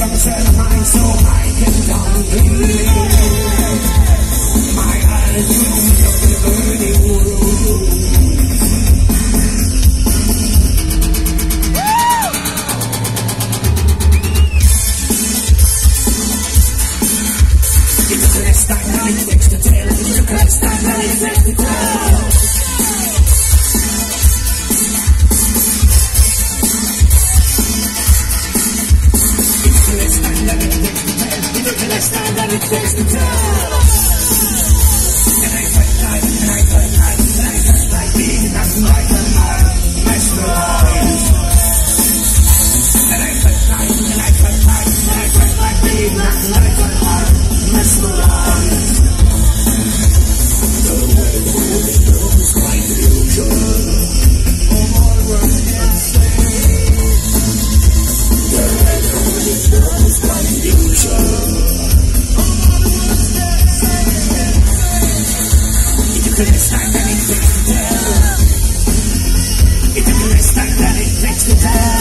represent my soul, my kingdom in me. My attitude of the burning room. It's a crest, I'm not next to tell. It's a crest, I'm not next to tell. takes the time. the time that it takes to tell. It the time that it takes to tell.